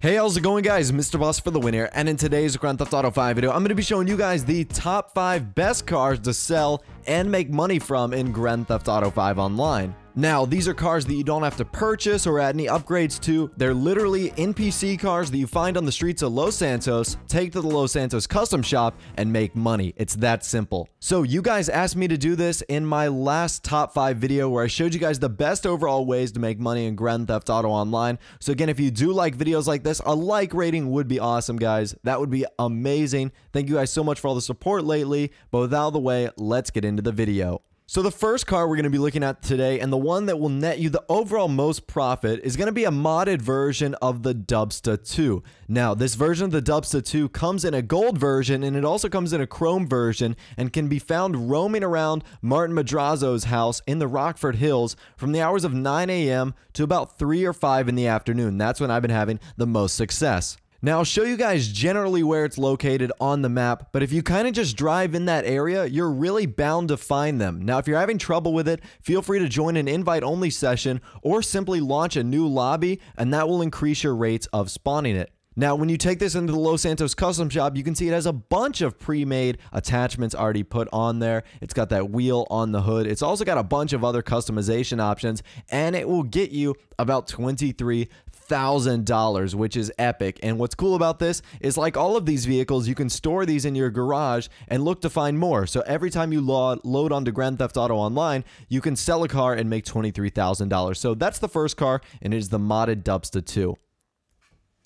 Hey, how's it going guys? Mr. Boss for the win here, and in today's Grand Theft Auto 5 video, I'm going to be showing you guys the top 5 best cars to sell and make money from in Grand Theft Auto 5 Online. Now, these are cars that you don't have to purchase or add any upgrades to. They're literally NPC cars that you find on the streets of Los Santos, take to the Los Santos custom shop, and make money. It's that simple. So you guys asked me to do this in my last top 5 video where I showed you guys the best overall ways to make money in Grand Theft Auto Online. So again, if you do like videos like this, a like rating would be awesome, guys. That would be amazing. Thank you guys so much for all the support lately. But without the way, let's get into the video. So the first car we're going to be looking at today and the one that will net you the overall most profit is going to be a modded version of the Dubsta 2. Now, this version of the Dubsta 2 comes in a gold version and it also comes in a chrome version and can be found roaming around Martin Madrazo's house in the Rockford Hills from the hours of 9 a.m. to about 3 or 5 in the afternoon. That's when I've been having the most success. Now, I'll show you guys generally where it's located on the map, but if you kind of just drive in that area, you're really bound to find them. Now, if you're having trouble with it, feel free to join an invite-only session or simply launch a new lobby, and that will increase your rates of spawning it. Now, when you take this into the Los Santos custom shop, you can see it has a bunch of pre-made attachments already put on there. It's got that wheel on the hood. It's also got a bunch of other customization options, and it will get you about 23 thousand dollars, which is epic. And what's cool about this is like all of these vehicles, you can store these in your garage and look to find more. So every time you load onto Grand Theft Auto Online, you can sell a car and make twenty three thousand dollars. So that's the first car, and it is the modded Dubsta 2.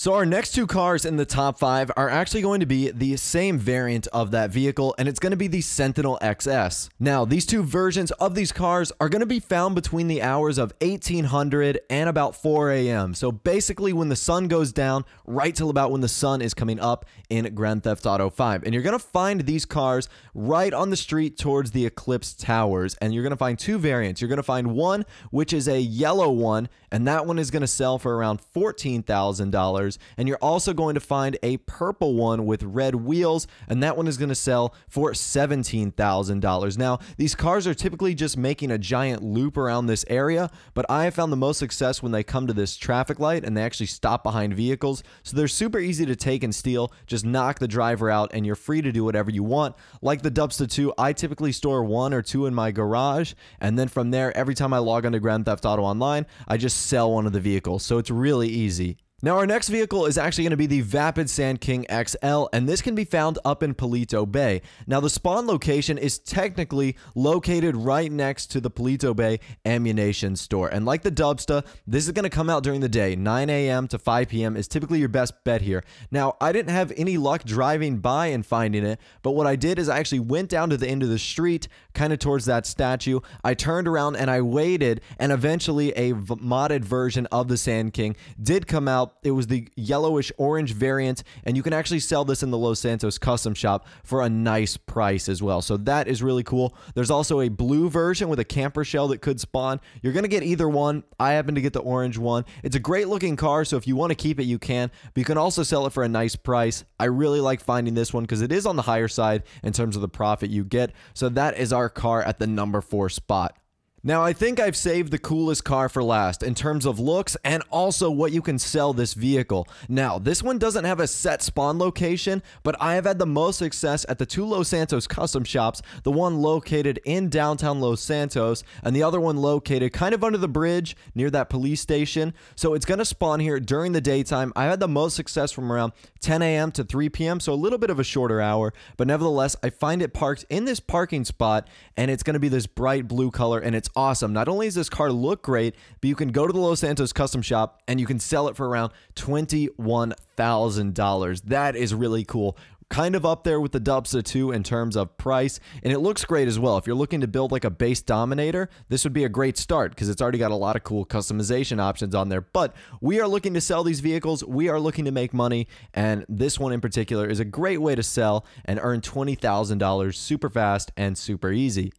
So our next two cars in the top five are actually going to be the same variant of that vehicle, and it's going to be the Sentinel XS. Now, these two versions of these cars are going to be found between the hours of 1800 and about 4 a.m. So basically when the sun goes down, right till about when the sun is coming up in Grand Theft Auto 5. And you're going to find these cars right on the street towards the Eclipse Towers, and you're going to find two variants. You're going to find one, which is a yellow one, and that one is going to sell for around $14,000 and you're also going to find a purple one with red wheels, and that one is going to sell for $17,000. Now, these cars are typically just making a giant loop around this area, but I have found the most success when they come to this traffic light and they actually stop behind vehicles. So they're super easy to take and steal. Just knock the driver out and you're free to do whatever you want. Like the Dubsta 2, I typically store one or two in my garage, and then from there, every time I log onto Grand Theft Auto Online, I just sell one of the vehicles. So it's really easy. Now, our next vehicle is actually going to be the Vapid Sand King XL, and this can be found up in Paleto Bay. Now, the spawn location is technically located right next to the Paleto Bay ammunition store. And like the Dubsta, this is going to come out during the day. 9 a.m. to 5 p.m. is typically your best bet here. Now, I didn't have any luck driving by and finding it, but what I did is I actually went down to the end of the street, kind of towards that statue. I turned around and I waited, and eventually a modded version of the Sand King did come out it was the yellowish orange variant, and you can actually sell this in the Los Santos custom shop for a nice price as well. So that is really cool. There's also a blue version with a camper shell that could spawn. You're going to get either one. I happen to get the orange one. It's a great looking car, so if you want to keep it, you can, but you can also sell it for a nice price. I really like finding this one because it is on the higher side in terms of the profit you get. So that is our car at the number four spot. Now, I think I've saved the coolest car for last in terms of looks and also what you can sell this vehicle. Now, this one doesn't have a set spawn location, but I have had the most success at the two Los Santos custom shops, the one located in downtown Los Santos and the other one located kind of under the bridge near that police station. So it's going to spawn here during the daytime. I had the most success from around 10 a.m. to 3 p.m., so a little bit of a shorter hour, but nevertheless, I find it parked in this parking spot and it's going to be this bright blue color and it's awesome. Not only does this car look great, but you can go to the Los Santos custom shop and you can sell it for around $21,000. That is really cool kind of up there with the Dubsta 2 in terms of price, and it looks great as well. If you're looking to build like a base Dominator, this would be a great start because it's already got a lot of cool customization options on there. But we are looking to sell these vehicles, we are looking to make money, and this one in particular is a great way to sell and earn $20,000 super fast and super easy.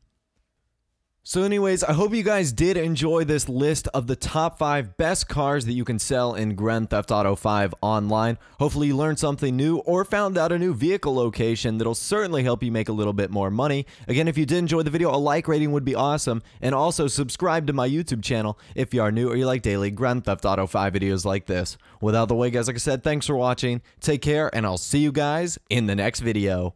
So, anyways, I hope you guys did enjoy this list of the top five best cars that you can sell in Grand Theft Auto 5 online. Hopefully, you learned something new or found out a new vehicle location that'll certainly help you make a little bit more money. Again, if you did enjoy the video, a like rating would be awesome. And also, subscribe to my YouTube channel if you are new or you like daily Grand Theft Auto 5 videos like this. Without the way, guys, like I said, thanks for watching. Take care, and I'll see you guys in the next video.